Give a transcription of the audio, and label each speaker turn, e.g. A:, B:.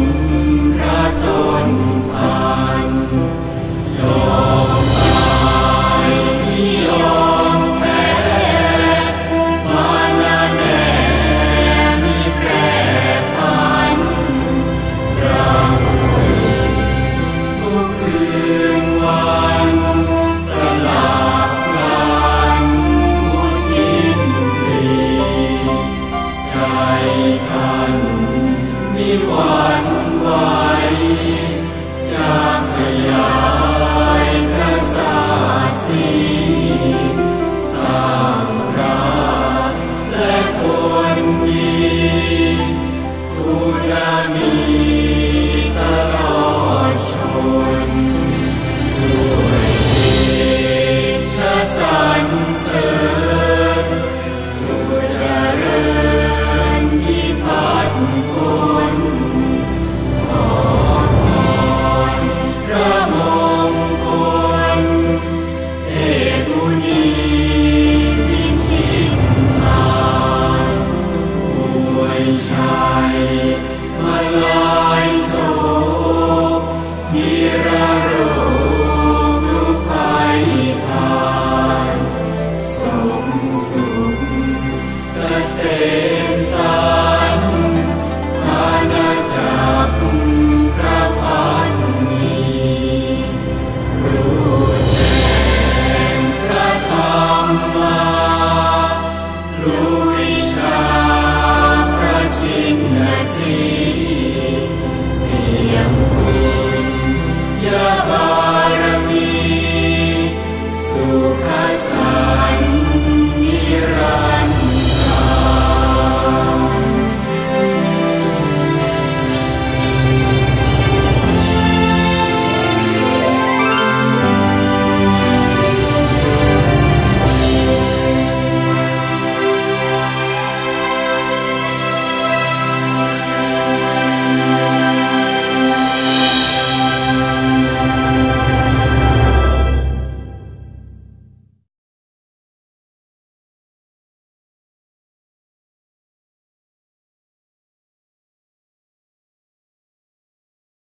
A: นพระตนทันยอมตายที่ยอมแพ้มานาแน่มีแปรพันรังสึกทุกคืนวันสลับพลันผู้ทินรีใจท่าน มีหวันไหว